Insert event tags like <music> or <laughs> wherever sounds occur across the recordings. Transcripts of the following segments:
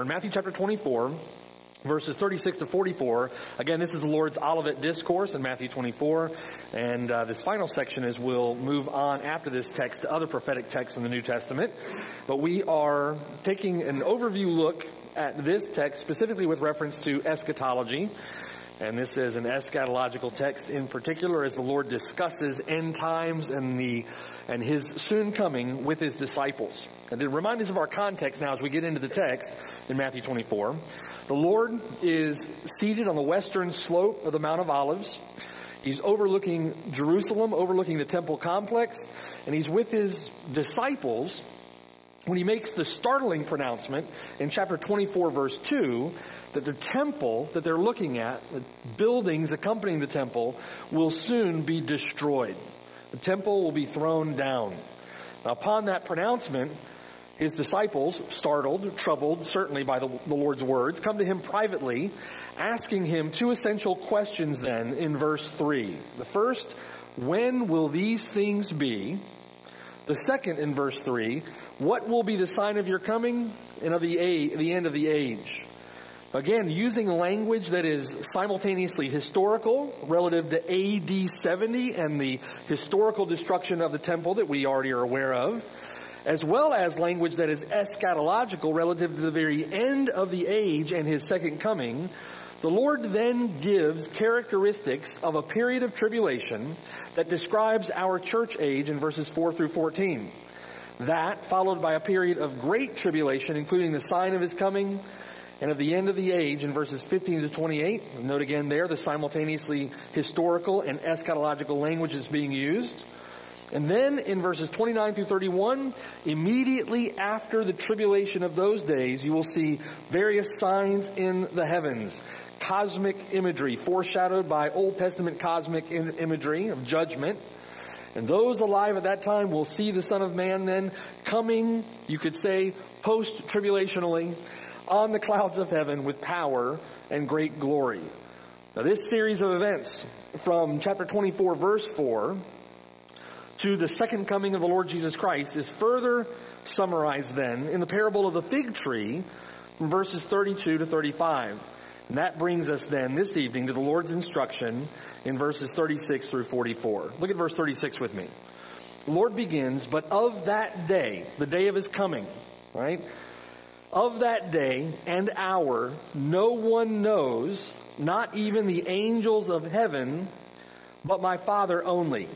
We're in Matthew chapter 24, verses 36 to 44. Again, this is the Lord's Olivet Discourse in Matthew 24. And uh, this final section is we'll move on after this text to other prophetic texts in the New Testament. But we are taking an overview look at this text specifically with reference to eschatology. And this is an eschatological text in particular as the Lord discusses end times and the and his soon coming with his disciples. And to remind us of our context now as we get into the text in Matthew 24, the Lord is seated on the western slope of the Mount of Olives. He's overlooking Jerusalem, overlooking the temple complex, and he's with his disciples when he makes the startling pronouncement in chapter 24 verse 2 that the temple that they're looking at, the buildings accompanying the temple, will soon be destroyed. The temple will be thrown down. Now, upon that pronouncement, his disciples, startled, troubled, certainly by the, the, Lord's words, come to him privately, asking him two essential questions then in verse 3. The first, when will these things be? The second in verse 3, what will be the sign of your coming and of the, a- the end of the age? Again, using language that is simultaneously historical relative to AD 70 and the historical destruction of the temple that we already are aware of, as well as language that is eschatological relative to the very end of the age and his second coming, the Lord then gives characteristics of a period of tribulation that describes our church age in verses 4 through 14. That, followed by a period of great tribulation, including the sign of his coming, and of the end of the age in verses 15 to 28. Note again there the simultaneously historical and eschatological language is being used. And then in verses 29 through 31, immediately after the tribulation of those days, you will see various signs in the heavens. Cosmic imagery, foreshadowed by Old Testament cosmic imagery of judgment. And those alive at that time will see the Son of Man then coming, you could say, post-tribulationally, on the clouds of heaven with power and great glory. Now, this series of events from chapter 24, verse 4, to the second coming of the Lord Jesus Christ is further summarized then in the parable of the fig tree from verses 32 to 35. And that brings us then this evening to the Lord's instruction in verses 36 through 44. Look at verse 36 with me. The Lord begins, but of that day, the day of his coming, right? Of that day and hour, no one knows, not even the angels of heaven, but my Father only.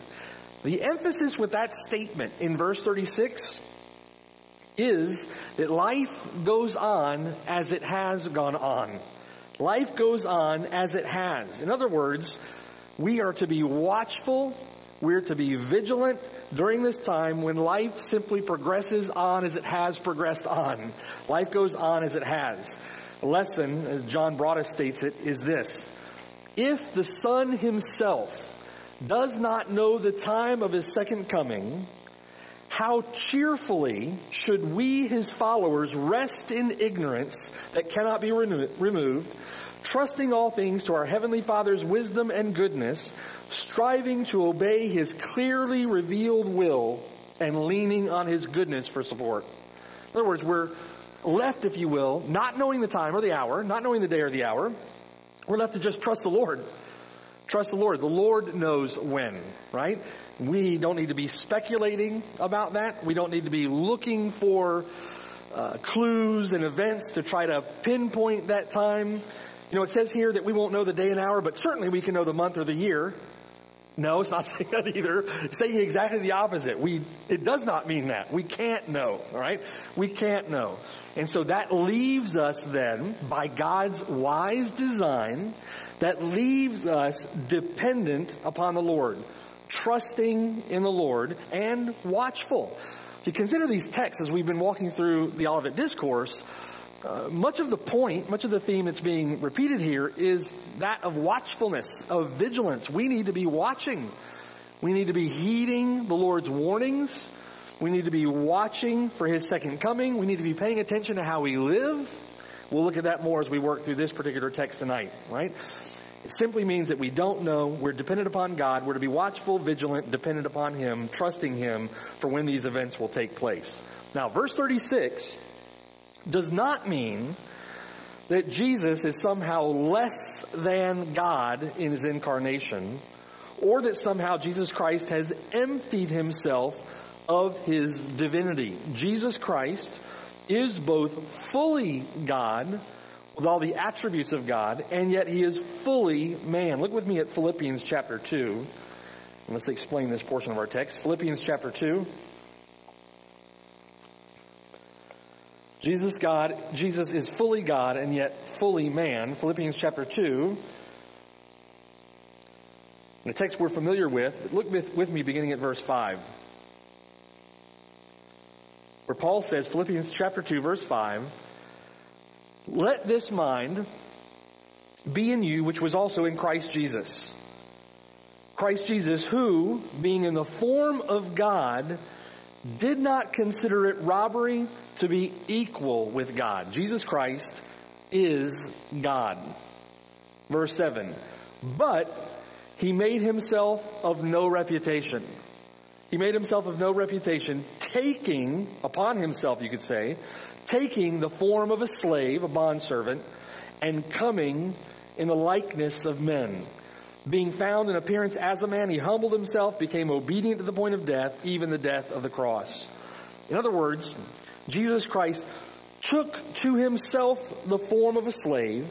The emphasis with that statement in verse 36 is that life goes on as it has gone on. Life goes on as it has. In other words, we are to be watchful, we're to be vigilant during this time when life simply progresses on as it has progressed on. Life goes on as it has. Lesson, as John Broadus states it, is this. If the Son himself does not know the time of his second coming, how cheerfully should we, his followers, rest in ignorance that cannot be remo- removed, trusting all things to our Heavenly Father's wisdom and goodness, striving to obey his clearly revealed will, and leaning on his goodness for support. In other words, we're left, if you will, not knowing the time or the hour, not knowing the day or the hour. We're left to just trust the Lord. Trust the Lord. The Lord knows when, right? We don't need to be speculating about that. We don't need to be looking for uh, clues and events to try to pinpoint that time. You know, it says here that we won't know the day and hour, but certainly we can know the month or the year. No, it's not <laughs> saying that either. It's saying exactly the opposite. We, it does not mean that. We can't know, all right? We can't know. And so that leaves us then, by God's wise design, that leaves us dependent upon the Lord, trusting in the Lord, and watchful. If you consider these texts as we've been walking through the Olivet Discourse, uh, much of the point, much of the theme that's being repeated here is that of watchfulness, of vigilance. We need to be watching. We need to be heeding the Lord's warnings we need to be watching for his second coming. We need to be paying attention to how we live. We'll look at that more as we work through this particular text tonight, right? It simply means that we don't know. We're dependent upon God. We're to be watchful, vigilant, dependent upon Him, trusting Him for when these events will take place. Now, verse 36 does not mean that Jesus is somehow less than God in his incarnation, or that somehow Jesus Christ has emptied himself of his divinity. Jesus Christ is both fully God, with all the attributes of God, and yet he is fully man. Look with me at Philippians chapter 2. Let's explain this portion of our text. Philippians chapter 2. Jesus God, Jesus is fully God and yet fully man. Philippians chapter 2. The text we're familiar with. Look with, with me beginning at verse 5. Where Paul says, Philippians chapter 2, verse 5, Let this mind be in you, which was also in Christ Jesus. Christ Jesus, who, being in the form of God, did not consider it robbery to be equal with God. Jesus Christ is God. Verse 7. But he made himself of no reputation. He made himself of no reputation, taking upon himself, you could say, taking the form of a slave, a bondservant, and coming in the likeness of men. Being found in appearance as a man, he humbled himself, became obedient to the point of death, even the death of the cross. In other words, Jesus Christ took to himself the form of a slave.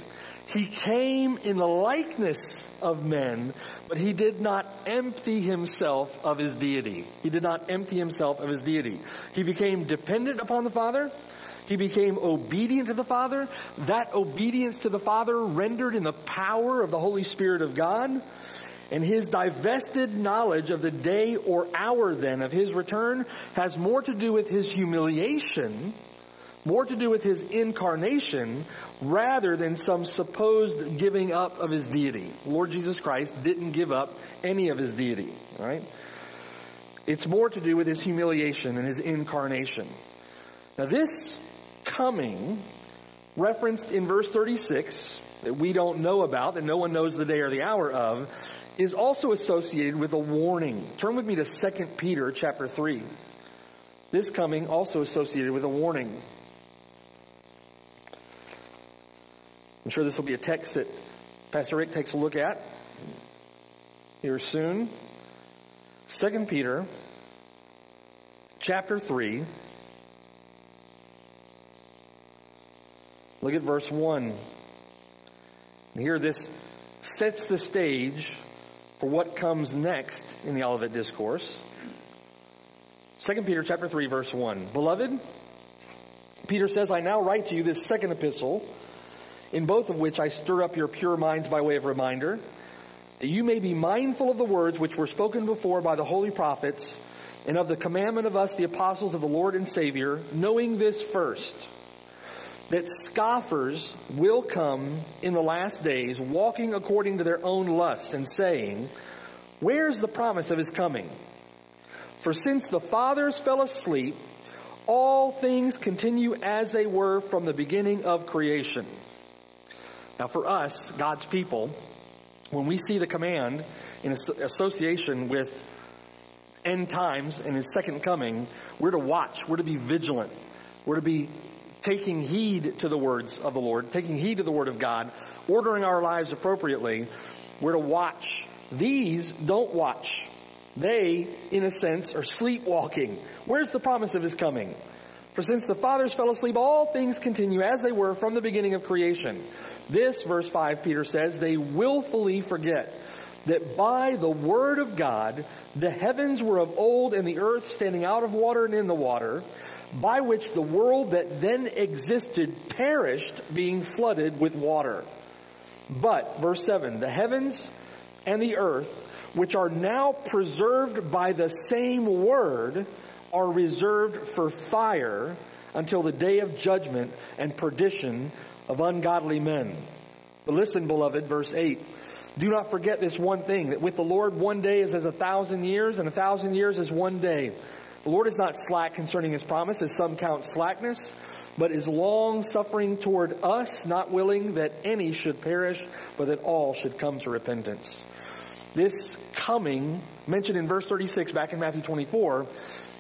He came in the likeness of men, but he did not empty himself of his deity. He did not empty himself of his deity. He became dependent upon the Father. He became obedient to the Father. That obedience to the Father rendered in the power of the Holy Spirit of God. And his divested knowledge of the day or hour then of his return has more to do with his humiliation, more to do with his incarnation, rather than some supposed giving up of his deity. Lord Jesus Christ didn't give up any of his deity, right? It's more to do with his humiliation and his incarnation. Now this coming, referenced in verse 36, that we don't know about, that no one knows the day or the hour of, is also associated with a warning. Turn with me to 2 Peter chapter 3. This coming also associated with a warning. I'm sure this will be a text that Pastor Rick takes a look at here soon. 2 Peter chapter 3. Look at verse 1. Here this sets the stage for what comes next in the Olivet Discourse. 2 Peter chapter 3 verse 1. Beloved, Peter says, I now write to you this second epistle, in both of which I stir up your pure minds by way of reminder, that you may be mindful of the words which were spoken before by the holy prophets, and of the commandment of us, the apostles of the Lord and Savior, knowing this first, that scoffers will come in the last days, walking according to their own lust, and saying, Where's the promise of his coming? For since the fathers fell asleep, all things continue as they were from the beginning of creation. Now, for us, God's people, when we see the command in association with end times and his second coming, we're to watch, we're to be vigilant, we're to be taking heed to the words of the Lord, taking heed to the word of God, ordering our lives appropriately, we're to watch. These don't watch. They, in a sense, are sleepwalking. Where's the promise of his coming? For since the fathers fell asleep, all things continue as they were from the beginning of creation. This, verse 5, Peter says, they willfully forget that by the word of God, the heavens were of old and the earth standing out of water and in the water, by which the world that then existed perished, being flooded with water. But, verse 7, the heavens and the earth, which are now preserved by the same word, are reserved for fire until the day of judgment and perdition of ungodly men. But listen, beloved, verse 8. Do not forget this one thing, that with the Lord one day is as a thousand years, and a thousand years is one day. The Lord is not slack concerning his promise, as some count slackness, but is long suffering toward us, not willing that any should perish, but that all should come to repentance. This coming, mentioned in verse 36 back in Matthew 24,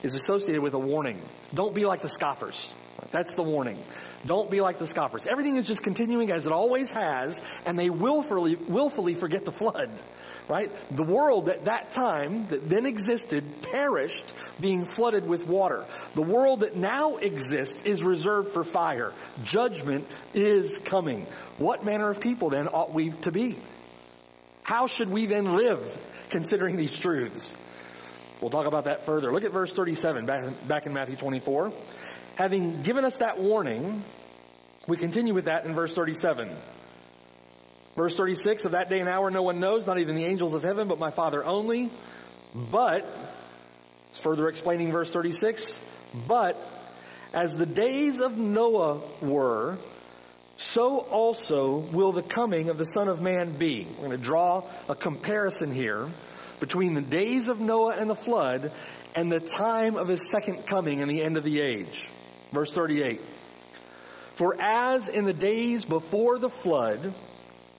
is associated with a warning. Don't be like the scoffers. That's the warning. Don't be like the scoffers. Everything is just continuing as it always has, and they willfully, willfully forget the flood. Right? The world at that time that then existed perished being flooded with water. The world that now exists is reserved for fire. Judgment is coming. What manner of people then ought we to be? How should we then live considering these truths? We'll talk about that further. Look at verse 37 back, back in Matthew 24. Having given us that warning, we continue with that in verse 37. Verse 36, of that day and hour no one knows, not even the angels of heaven, but my Father only. But, it's further explaining verse 36, but as the days of Noah were, so also will the coming of the Son of Man be. We're going to draw a comparison here between the days of Noah and the flood and the time of his second coming and the end of the age. Verse 38. For as in the days before the flood,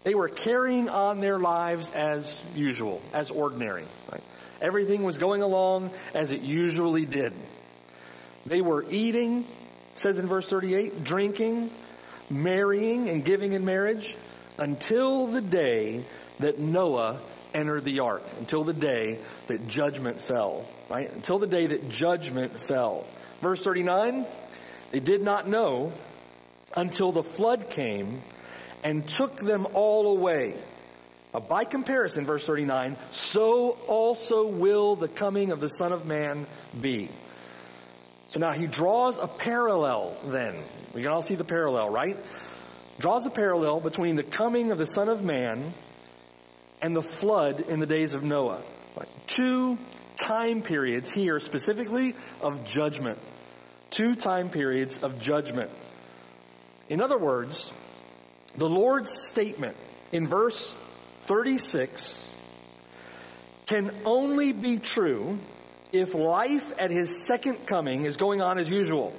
they were carrying on their lives as usual, as ordinary. Right? Everything was going along as it usually did. They were eating, says in verse 38, drinking, marrying and giving in marriage until the day that Noah entered the ark, until the day that judgment fell, right? Until the day that judgment fell. Verse 39, they did not know until the flood came and took them all away. Uh, by comparison, verse 39, so also will the coming of the Son of Man be. So now he draws a parallel then. We can all see the parallel, right? Draws a parallel between the coming of the Son of Man and the flood in the days of Noah. Right? Two time periods here specifically of judgment. Two time periods of judgment. In other words, the Lord's statement in verse 36 can only be true if life at his second coming is going on as usual,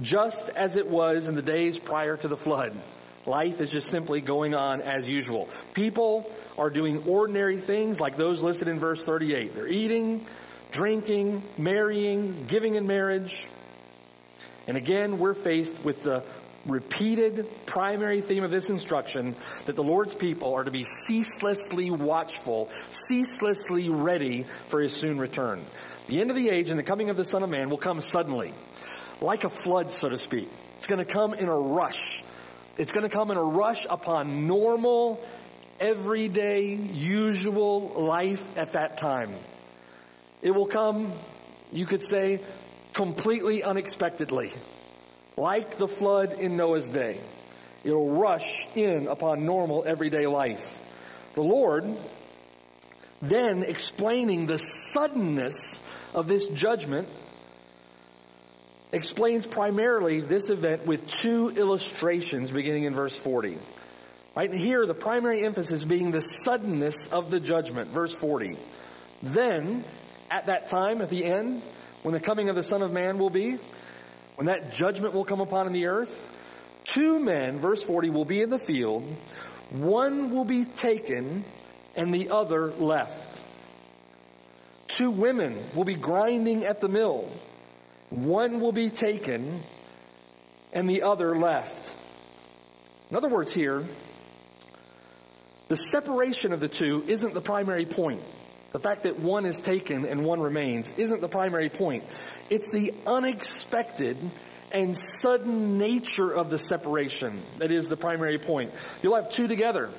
just as it was in the days prior to the flood. Life is just simply going on as usual. People are doing ordinary things like those listed in verse 38. They're eating, drinking, marrying, giving in marriage. And again, we're faced with the repeated primary theme of this instruction that the Lord's people are to be ceaselessly watchful, ceaselessly ready for his soon return. The end of the age and the coming of the Son of Man will come suddenly, like a flood, so to speak. It's going to come in a rush. It's going to come in a rush upon normal, everyday, usual life at that time. It will come, you could say, completely unexpectedly like the flood in Noah's day. It'll rush in upon normal everyday life. The Lord, then explaining the suddenness of this judgment, explains primarily this event with two illustrations beginning in verse 40. Right here, the primary emphasis being the suddenness of the judgment. Verse 40. Then, at that time, at the end, when the coming of the Son of Man will be, when that judgment will come upon the earth, two men, verse 40, will be in the field. One will be taken and the other left. Two women will be grinding at the mill. One will be taken and the other left. In other words, here, the separation of the two isn't the primary point. The fact that one is taken and one remains isn't the primary point. It's the unexpected and sudden nature of the separation that is the primary point. You'll have two together,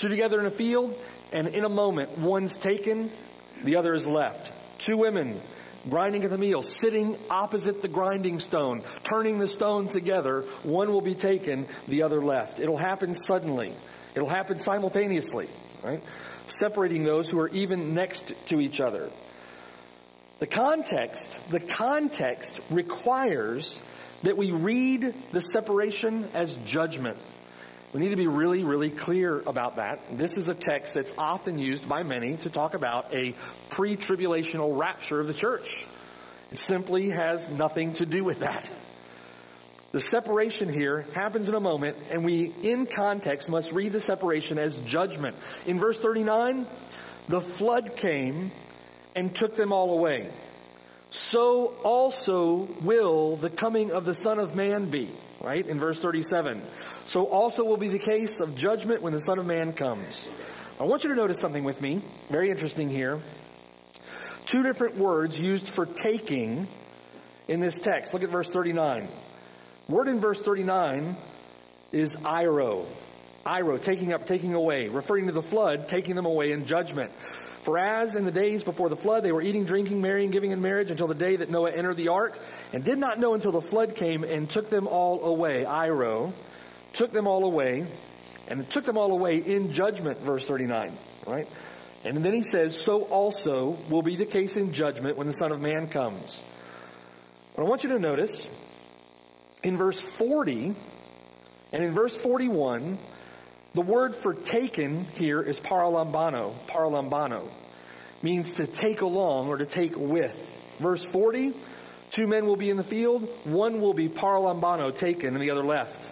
two together in a field, and in a moment, one's taken, the other is left. Two women grinding at the meal, sitting opposite the grinding stone, turning the stone together. One will be taken, the other left. It'll happen suddenly. It'll happen simultaneously, right? Separating those who are even next to each other. The context, the context requires that we read the separation as judgment. We need to be really, really clear about that. This is a text that's often used by many to talk about a pre-tribulational rapture of the church. It simply has nothing to do with that. The separation here happens in a moment, and we, in context, must read the separation as judgment. In verse 39, the flood came and took them all away. so also will the coming of the Son of Man be. Right? In verse 37. So also will be the case of judgment when the Son of Man comes. I want you to notice something with me. Very interesting here. Two different words used for taking in this text. Look at verse 39. Word in verse 39 is airo. Airo, taking up, taking away, referring to the flood, taking them away in judgment. For as in the days before the flood, they were eating, drinking, marrying, giving in marriage until the day that Noah entered the ark, and did not know until the flood came and took them all away. Airo took them all away, and took them all away in judgment, verse 39, right? And then he says, so also will be the case in judgment when the Son of Man comes. But I want you to notice in verse 40 and in verse 41, the word for taken here is paralambano. Paralambano means to take along or to take with. Verse 40, two men will be in the field, one will be paralambano taken and the other left.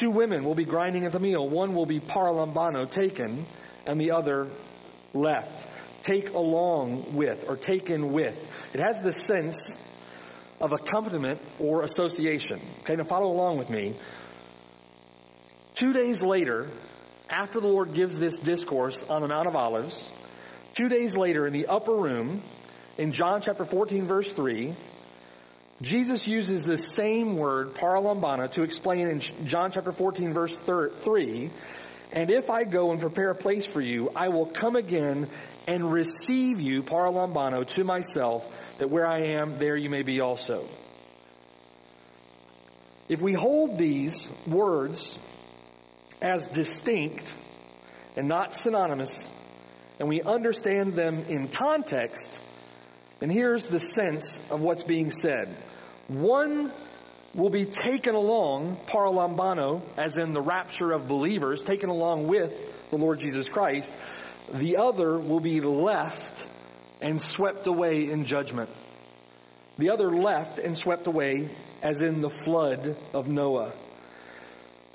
Two women will be grinding at the meal, one will be paralambano taken and the other left. Take along with or taken with. It has the sense of accompaniment or association. Okay, now follow along with me. Two days later, after the Lord gives this discourse on the Mount of Olives, two days later in the upper room, in John chapter 14 verse 3, Jesus uses the same word, paralambano, to explain in John chapter 14 verse 3, and if I go and prepare a place for you, I will come again and receive you, paralambano, to myself, that where I am, there you may be also. If we hold these words as distinct and not synonymous, and we understand them in context, then here's the sense of what's being said. One will be taken along, paralambano, as in the rapture of believers, taken along with the Lord Jesus Christ. The other will be left and swept away in judgment. The other left and swept away as in the flood of Noah.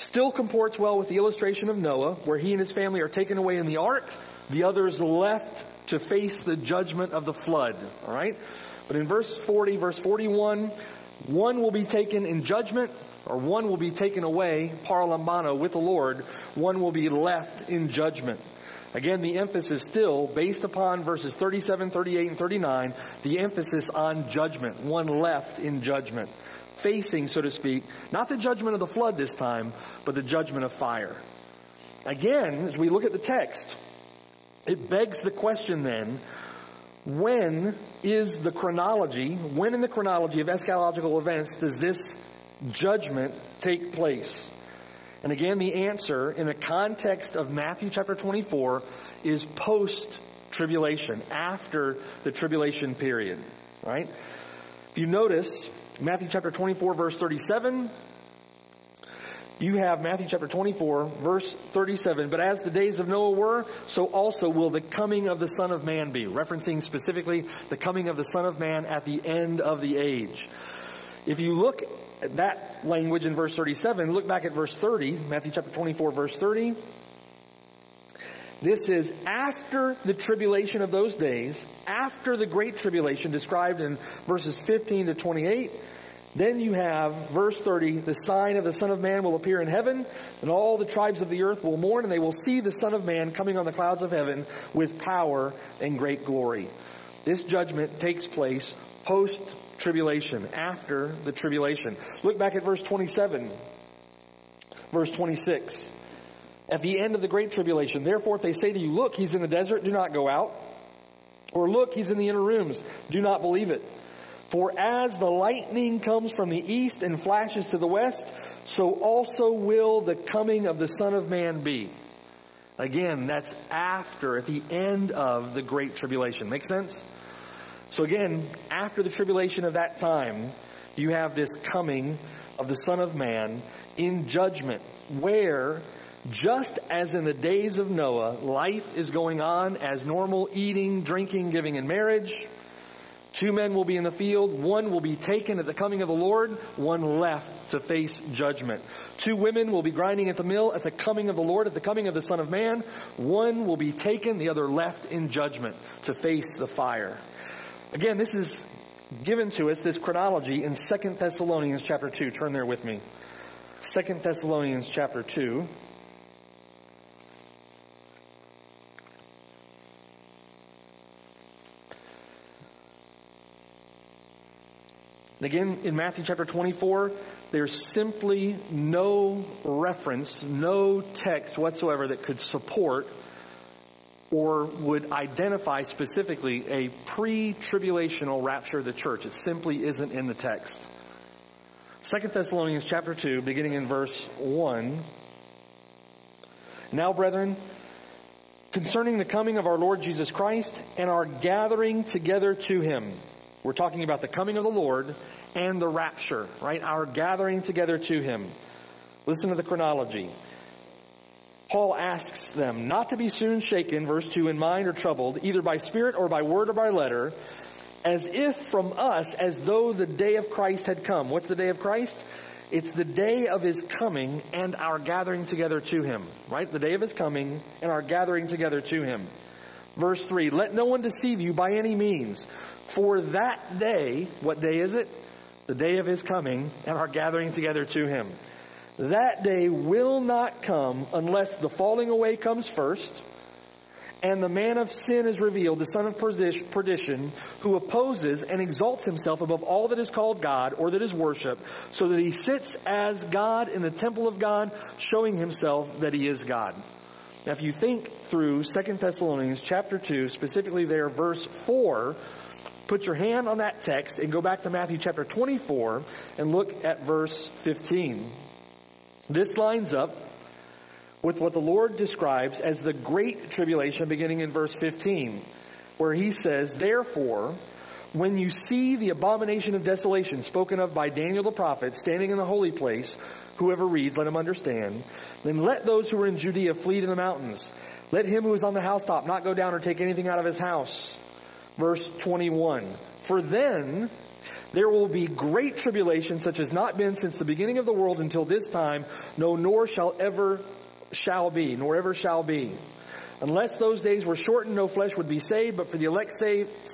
Still comports well with the illustration of Noah, where he and his family are taken away in the ark, the others left to face the judgment of the flood. All right? But in verse 40, verse 41, one will be taken in judgment, or one will be taken away, paralambano, with the Lord. One will be left in judgment. Again, the emphasis still, based upon verses 37, 38, and 39, the emphasis on judgment. One left in judgment. Facing, so to speak, not the judgment of the flood this time, but the judgment of fire. Again, as we look at the text, it begs the question then, when is the chronology, when in the chronology of eschatological events does this judgment take place? And again, the answer in the context of Matthew chapter 24 is post tribulation, after the tribulation period. Right? If you notice, Matthew chapter 24 verse 37, you have Matthew chapter 24, verse 37. But as the days of Noah were, so also will the coming of the Son of Man be. Referencing specifically the coming of the Son of Man at the end of the age. If you look at that language in verse 37, look back at verse 30, Matthew chapter 24, verse 30. This is after the tribulation of those days, after the great tribulation described in verses 15 to 28. Then you have verse 30, the sign of the Son of Man will appear in heaven, and all the tribes of the earth will mourn, and they will see the Son of Man coming on the clouds of heaven with power and great glory. This judgment takes place post tribulation, after the tribulation. Look back at verse 27, verse 26. At the end of the great tribulation, therefore, if they say to you, Look, he's in the desert, do not go out. Or look, he's in the inner rooms, do not believe it. For as the lightning comes from the east and flashes to the west, so also will the coming of the Son of Man be. Again, that's after, at the end of the Great Tribulation. Make sense? So again, after the tribulation of that time, you have this coming of the Son of Man in judgment, where, just as in the days of Noah, life is going on as normal eating, drinking, giving in marriage, Two men will be in the field. One will be taken at the coming of the Lord. One left to face judgment. Two women will be grinding at the mill at the coming of the Lord, at the coming of the Son of Man. One will be taken, the other left in judgment to face the fire. Again, this is given to us this chronology in 2 Thessalonians chapter 2. Turn there with me. 2 Thessalonians chapter 2. And again, in Matthew chapter 24, there's simply no reference, no text whatsoever that could support or would identify specifically a pre-tribulational rapture of the church. It simply isn't in the text. 2 Thessalonians chapter 2, beginning in verse 1. Now, brethren, concerning the coming of our Lord Jesus Christ and our gathering together to him. We're talking about the coming of the Lord and the rapture, right? Our gathering together to him. Listen to the chronology. Paul asks them not to be soon shaken, verse 2, in mind or troubled, either by spirit or by word or by letter, as if from us, as though the day of Christ had come. What's the day of Christ? It's the day of his coming and our gathering together to him, right? The day of his coming and our gathering together to him. Verse 3, let no one deceive you by any means, for that day, what day is it? The day of his coming and our gathering together to him. That day will not come unless the falling away comes first and the man of sin is revealed, the son of perdition, who opposes and exalts himself above all that is called God or that is worship, so that he sits as God in the temple of God, showing himself that he is God. Now, if you think through 2 Thessalonians chapter 2, specifically there, verse 4, put your hand on that text and go back to Matthew chapter 24 and look at verse 15. This lines up with what the Lord describes as the great tribulation beginning in verse 15, where he says, Therefore, when you see the abomination of desolation spoken of by Daniel the prophet standing in the holy place, whoever reads, let him understand, then let those who are in Judea flee to the mountains. Let him who is on the housetop not go down or take anything out of his house. Verse 21. For then there will be great tribulation such as not been since the beginning of the world until this time, no nor shall ever shall be, nor ever shall be. Unless those days were shortened, no flesh would be saved, but for the elect's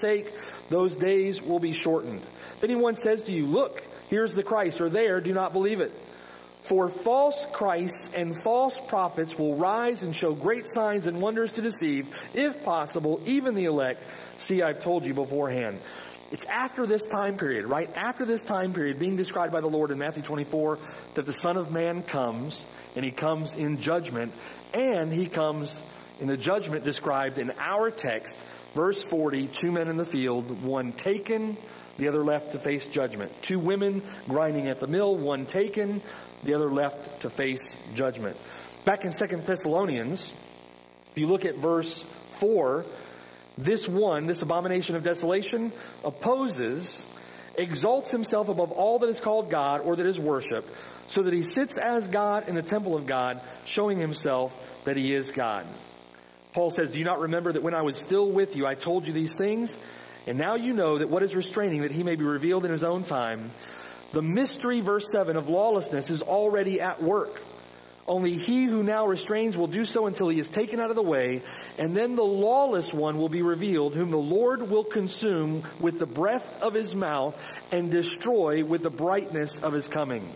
sake, those days will be shortened. If anyone says to you, look, here's the Christ, or there, do not believe it. For false Christs and false prophets will rise and show great signs and wonders to deceive, if possible, even the elect. See, I've told you beforehand. It's after this time period, right? After this time period being described by the Lord in Matthew 24 that the Son of Man comes and he comes in judgment and he comes in the judgment described in our text, verse 40, two men in the field, one taken, the other left to face judgment. Two women grinding at the mill, one taken, the other left to face judgment. Back in Second Thessalonians, if you look at verse 4, this one, this abomination of desolation, opposes, exalts himself above all that is called God or that is worshiped, so that he sits as God in the temple of God, showing himself that he is God. Paul says, Do you not remember that when I was still with you, I told you these things? And now you know that what is restraining, that he may be revealed in his own time. The mystery, verse 7, of lawlessness is already at work. Only he who now restrains will do so until he is taken out of the way, and then the lawless one will be revealed, whom the Lord will consume with the breath of his mouth and destroy with the brightness of his coming.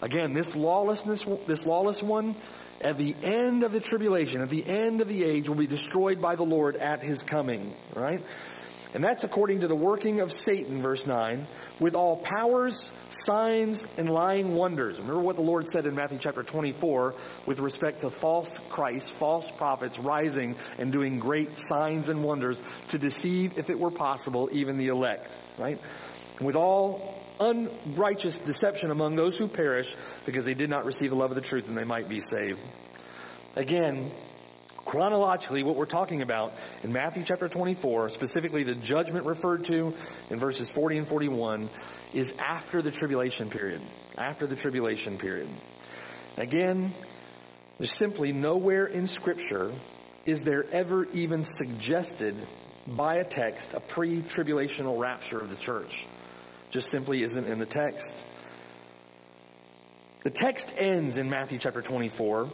Again, this lawlessness, this lawless one, at the end of the tribulation, at the end of the age, will be destroyed by the Lord at his coming. Right? And that's according to the working of Satan, verse 9, with all powers, signs, and lying wonders. Remember what the Lord said in Matthew chapter 24 with respect to false Christ, false prophets rising and doing great signs and wonders to deceive, if it were possible, even the elect. Right? With all unrighteous deception among those who perish because they did not receive the love of the truth and they might be saved. Again, chronologically, what we're talking about in Matthew chapter 24, specifically the judgment referred to in verses 40 and 41, is after the tribulation period. After the tribulation period. Again, there's simply nowhere in Scripture is there ever even suggested by a text a pre-tribulational rapture of the church. Just simply isn't in the text. The text ends in Matthew chapter 24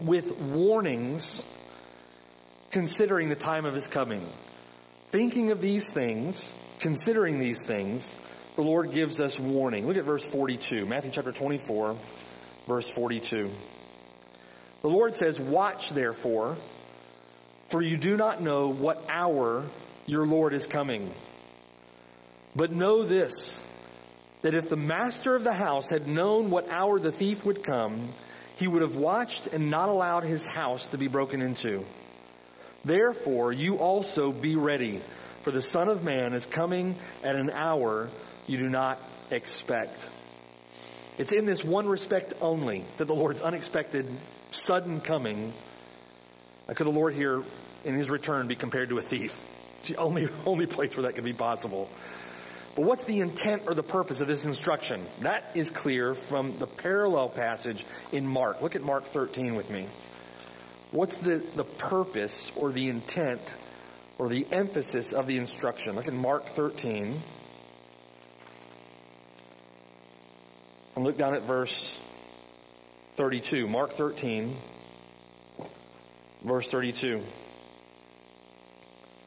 with warnings considering the time of his coming. Thinking of these things, considering these things, the Lord gives us warning. Look at verse 42, Matthew chapter 24, verse 42. The Lord says, Watch therefore, for you do not know what hour your Lord is coming. But know this, that if the master of the house had known what hour the thief would come, he would have watched and not allowed his house to be broken into. Therefore, you also be ready, for the Son of Man is coming at an hour you do not expect. It's in this one respect only that the Lord's unexpected, sudden coming, could the Lord here in his return be compared to a thief? It's the only, only place where that could be possible. But what's the intent or the purpose of this instruction? That is clear from the parallel passage in Mark. Look at Mark 13 with me. What's the, the purpose or the intent or the emphasis of the instruction? Look at Mark 13. And look down at verse 32. Mark 13, verse 32.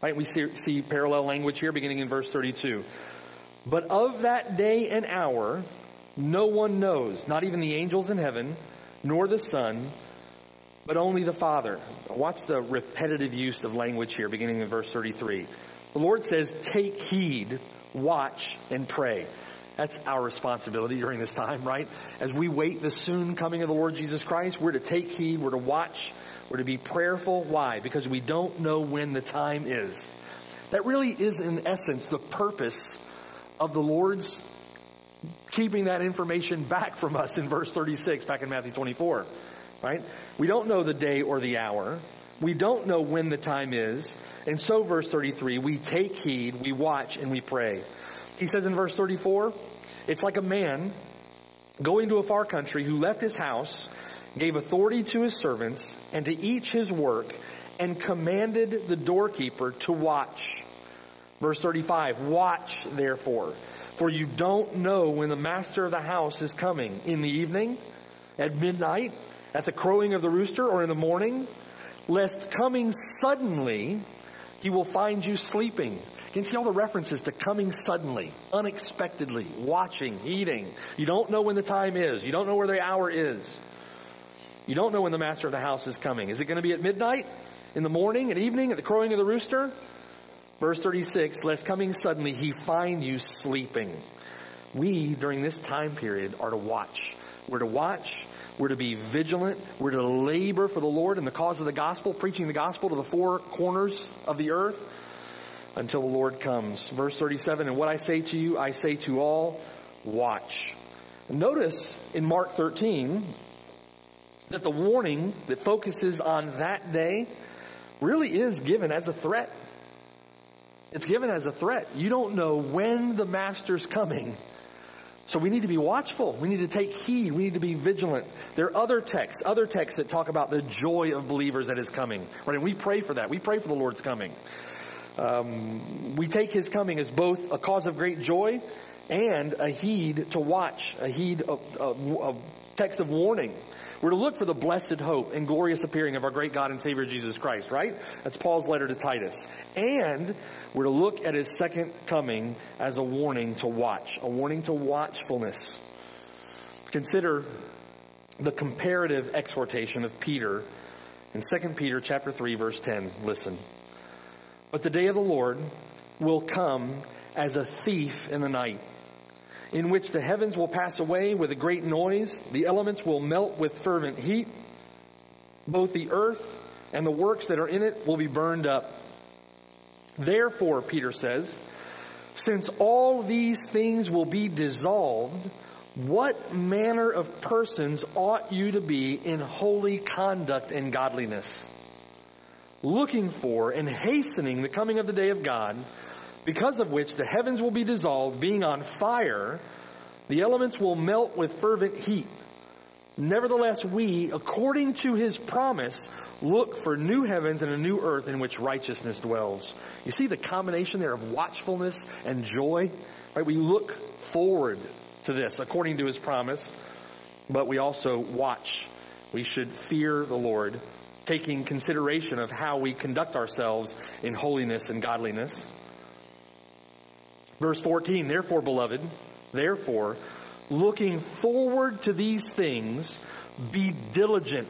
Right, we see, see parallel language here beginning in verse 32. But of that day and hour, no one knows, not even the angels in heaven, nor the Son, but only the Father. Watch the repetitive use of language here, beginning in verse 33. The Lord says, Take heed, watch, and pray. That's our responsibility during this time, right? As we wait the soon coming of the Lord Jesus Christ, we're to take heed, we're to watch, we're to be prayerful. Why? Because we don't know when the time is. That really is, in essence, the purpose of the Lord's keeping that information back from us in verse 36, back in Matthew 24. Right? We don't know the day or the hour. We don't know when the time is. And so, verse 33, we take heed, we watch, and we pray. He says in verse 34, it's like a man going to a far country who left his house, gave authority to his servants, and to each his work, and commanded the doorkeeper to watch. Verse 35, watch therefore, for you don't know when the master of the house is coming, in the evening, at midnight, at the crowing of the rooster, or in the morning, lest coming suddenly he will find you sleeping. You can see all the references to coming suddenly, unexpectedly, watching, eating. You don't know when the time is. You don't know where the hour is. You don't know when the master of the house is coming. Is it going to be at midnight, in the morning, at evening, at the crowing of the rooster? Verse 36, lest coming suddenly he find you sleeping. We, during this time period, are to watch. We're to watch. We're to be vigilant. We're to labor for the Lord in the cause of the gospel, preaching the gospel to the four corners of the earth until the Lord comes. Verse 37, and what I say to you, I say to all, watch. Notice in Mark 13 that the warning that focuses on that day really is given as a threat. It's given as a threat. You don't know when the master's coming. So we need to be watchful. We need to take heed. We need to be vigilant. There are other texts, other texts that talk about the joy of believers that is coming. Right? And we pray for that. We pray for the Lord's coming. Um, we take His coming as both a cause of great joy and a heed to watch, a heed of, of, of text of warning. We're to look for the blessed hope and glorious appearing of our great God and Savior Jesus Christ, right? That's Paul's letter to Titus. And we're to look at his second coming as a warning to watch, a warning to watchfulness. Consider the comparative exhortation of Peter in 2 Peter chapter 3 verse 10. Listen. But the day of the Lord will come as a thief in the night, in which the heavens will pass away with a great noise, the elements will melt with fervent heat, both the earth and the works that are in it will be burned up. Therefore, Peter says, since all these things will be dissolved, what manner of persons ought you to be in holy conduct and godliness? Looking for and hastening the coming of the day of God, because of which the heavens will be dissolved, being on fire, the elements will melt with fervent heat. Nevertheless, we, according to his promise, look for new heavens and a new earth in which righteousness dwells. You see the combination there of watchfulness and joy? Right? We look forward to this according to his promise, but we also watch. We should fear the Lord taking consideration of how we conduct ourselves in holiness and godliness. Verse 14, therefore, beloved, therefore, looking forward to these things, be diligent.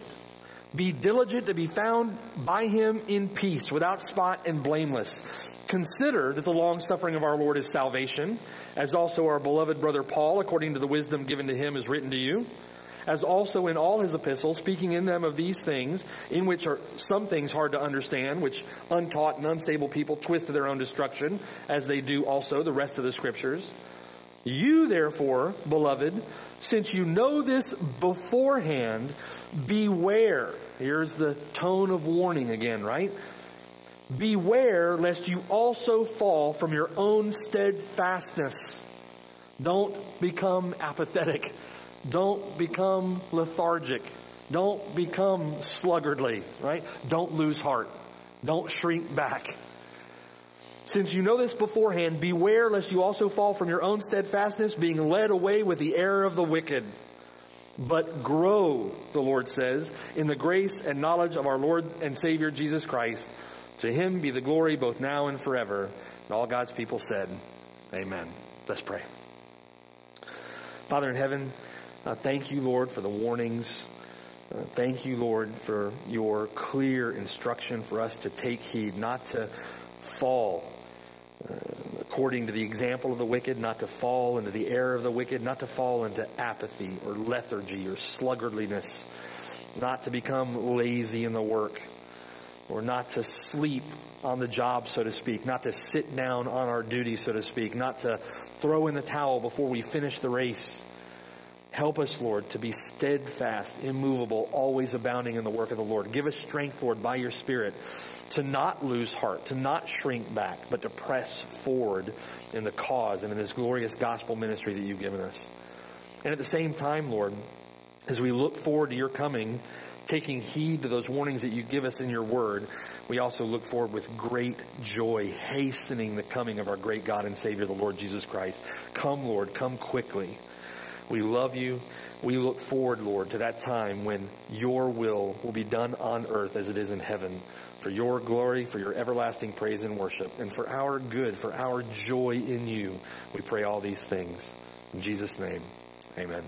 Be diligent to be found by him in peace, without spot and blameless. Consider that the long suffering of our Lord is salvation, as also our beloved brother Paul, according to the wisdom given to him, is written to you as also in all his epistles, speaking in them of these things, in which are some things hard to understand, which untaught and unstable people twist to their own destruction, as they do also the rest of the scriptures. You therefore, beloved, since you know this beforehand, beware. Here's the tone of warning again, right? Beware lest you also fall from your own steadfastness. Don't become apathetic. Don't become lethargic. Don't become sluggardly, right? Don't lose heart. Don't shrink back. Since you know this beforehand, beware lest you also fall from your own steadfastness, being led away with the error of the wicked. But grow, the Lord says, in the grace and knowledge of our Lord and Savior Jesus Christ. To him be the glory both now and forever. And all God's people said, Amen. Let's pray. Father in heaven, uh, thank you, Lord, for the warnings. Uh, thank you, Lord, for your clear instruction for us to take heed, not to fall uh, according to the example of the wicked, not to fall into the error of the wicked, not to fall into apathy or lethargy or sluggardliness, not to become lazy in the work, or not to sleep on the job, so to speak, not to sit down on our duty, so to speak, not to throw in the towel before we finish the race Help us, Lord, to be steadfast, immovable, always abounding in the work of the Lord. Give us strength, Lord, by your Spirit to not lose heart, to not shrink back, but to press forward in the cause and in this glorious gospel ministry that you've given us. And at the same time, Lord, as we look forward to your coming, taking heed to those warnings that you give us in your word, we also look forward with great joy, hastening the coming of our great God and Savior, the Lord Jesus Christ. Come, Lord, come quickly. We love you. We look forward, Lord, to that time when your will will be done on earth as it is in heaven for your glory, for your everlasting praise and worship, and for our good, for our joy in you. We pray all these things. In Jesus' name, amen.